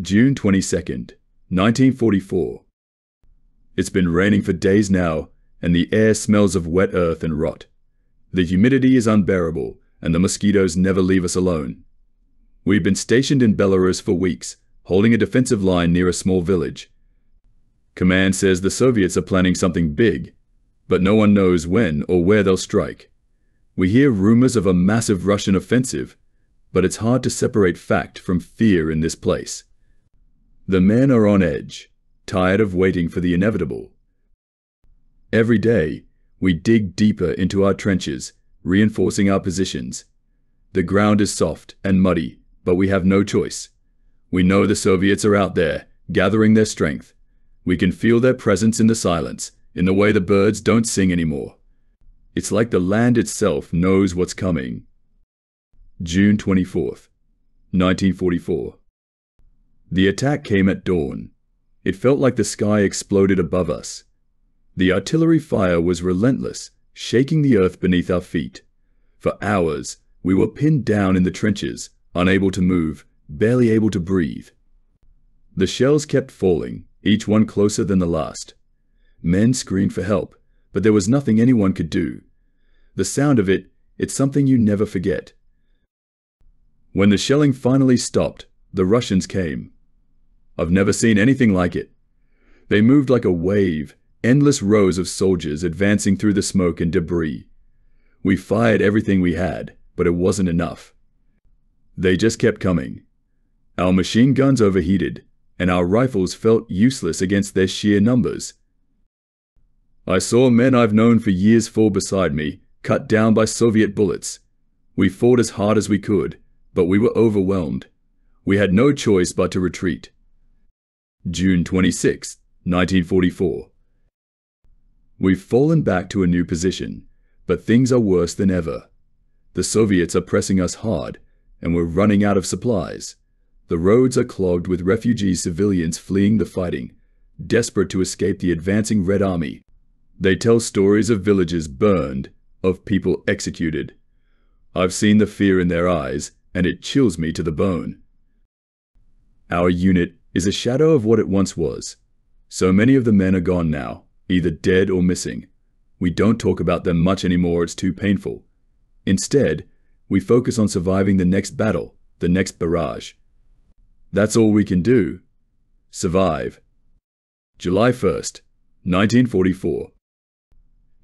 June 22nd, 1944. It's been raining for days now, and the air smells of wet earth and rot. The humidity is unbearable, and the mosquitoes never leave us alone. We've been stationed in Belarus for weeks, holding a defensive line near a small village. Command says the Soviets are planning something big, but no one knows when or where they'll strike. We hear rumors of a massive Russian offensive, but it's hard to separate fact from fear in this place. The men are on edge, tired of waiting for the inevitable. Every day, we dig deeper into our trenches, reinforcing our positions. The ground is soft and muddy, but we have no choice. We know the Soviets are out there, gathering their strength. We can feel their presence in the silence, in the way the birds don't sing anymore. It's like the land itself knows what's coming. June 24th, 1944. The attack came at dawn. It felt like the sky exploded above us. The artillery fire was relentless, shaking the earth beneath our feet. For hours, we were pinned down in the trenches, unable to move, barely able to breathe. The shells kept falling, each one closer than the last. Men screamed for help, but there was nothing anyone could do. The sound of it, it's something you never forget. When the shelling finally stopped, the Russians came. I've never seen anything like it. They moved like a wave, endless rows of soldiers advancing through the smoke and debris. We fired everything we had, but it wasn't enough. They just kept coming. Our machine guns overheated, and our rifles felt useless against their sheer numbers. I saw men I've known for years fall beside me, cut down by Soviet bullets. We fought as hard as we could, but we were overwhelmed. We had no choice but to retreat. June 26, 1944. We've fallen back to a new position, but things are worse than ever. The Soviets are pressing us hard, and we're running out of supplies. The roads are clogged with refugee civilians fleeing the fighting, desperate to escape the advancing Red Army. They tell stories of villages burned, of people executed. I've seen the fear in their eyes, and it chills me to the bone. Our unit is a shadow of what it once was. So many of the men are gone now, either dead or missing. We don't talk about them much anymore, it's too painful. Instead, we focus on surviving the next battle, the next barrage. That's all we can do. Survive. July 1st, 1944.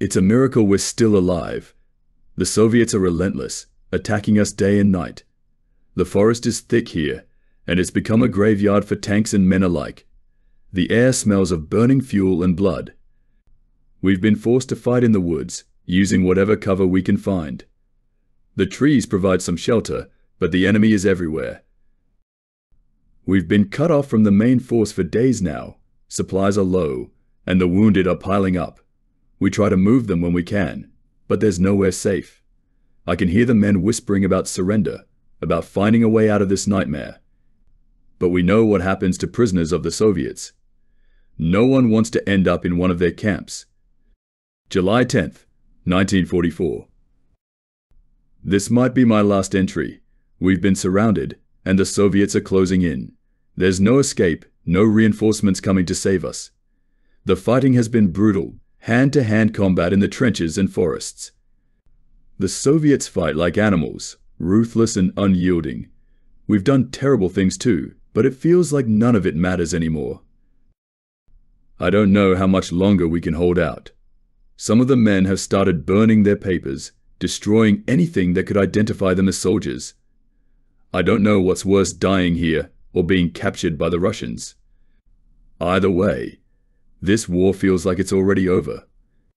It's a miracle we're still alive. The Soviets are relentless, attacking us day and night. The forest is thick here, and it's become a graveyard for tanks and men alike. The air smells of burning fuel and blood. We've been forced to fight in the woods, using whatever cover we can find. The trees provide some shelter, but the enemy is everywhere. We've been cut off from the main force for days now. Supplies are low, and the wounded are piling up. We try to move them when we can, but there's nowhere safe. I can hear the men whispering about surrender, about finding a way out of this nightmare. But we know what happens to prisoners of the Soviets. No one wants to end up in one of their camps. July 10th, 1944. This might be my last entry. We've been surrounded, and the Soviets are closing in. There's no escape, no reinforcements coming to save us. The fighting has been brutal, hand-to-hand combat in the trenches and forests. The Soviets fight like animals, ruthless and unyielding. We've done terrible things too, but it feels like none of it matters anymore. I don't know how much longer we can hold out. Some of the men have started burning their papers, destroying anything that could identify them as soldiers. I don't know what's worse dying here or being captured by the Russians. Either way, this war feels like it's already over.